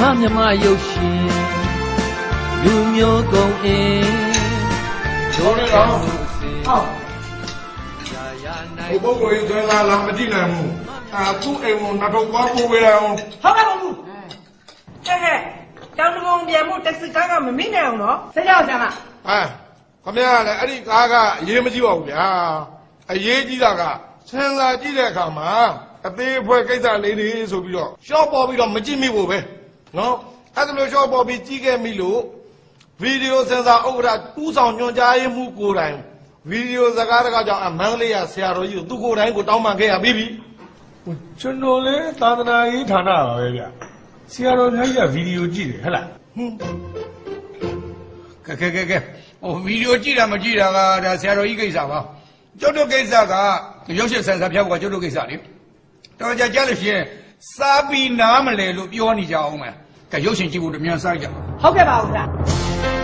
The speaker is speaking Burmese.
မြမရုပ်ရှင်လူမျိုးကုန်အင်းတို့တော်လူစင်ဟောရာရာနိုင်ဟိုပုဂ္ဂိုလ်ကြီးသွင်းလာလာမကြည့်နိုင်ဘူးအာသူ့အိမ်ကိုနောက်တော့သွားပို့ပေးရအောင်ဟုတ်ကဲ့ဘုံဘူးကဲကဲတောင်တကုံပြန်မှုတက်စီကားကမမိနိုင်အောင်နော်ဆက်ရောက်ဆံလားဟာခမရလည်းအဲ့ဒီကားကအရေးမကြီးပါဘူးဗျာအရေးကြီးတာကဆင်စာကြည့်တဲ့အခါမှာအသေးအဖွဲကိစ္စလေးတွေဆိုပြီးတော့ရှော့ပေါ်ပြီးတော့မကြည့်မိဘူးပဲ နော်အဲ့ဒါလို့ရှော့ပေါ်ပြီးကြည့်ခဲ့မိလို့ဗီဒီယိုဆင်စာဥက္ကဋ္ဌတူးဆောင်ညွှန်ကြားရေးမှူးကိုယ်တိုင်ဗီဒီယိုစကားတကားကြောင့်အမန္တလေးရဆရာတော်ကြီးကိုသူကိုယ်တိုင်ကိုတောင်းပန်ခဲ့ရပြီးပြီကျွန်တော်လည်းသာသနာရေးဌာနပါပဲဗျဆရာတော်များကြီးကဗီဒီယိုကြည့်တယ်ဟဲ့လားကဲကဲကဲကဲဟိုဗီဒီယိုကြည့်တာမကြည့်တာကဒါဆရာတော်ကြီးကိစ္စပါကျွတ်တို့ကိစ္စကရုပ်ရှင်ဆန်ဆန်ဖျောက်ကကျွတ်တို့ကိစ္စလေတော်ကြကြလို့ရှိရင်စားပြီးနားမလဲလို့ပြောနေကြအောင်မယ် ကဲရုပ်ရှင်ကြည့်ဖို့တမြန်စားကြဟုတ်ကဲ့ပါဦးဗျာ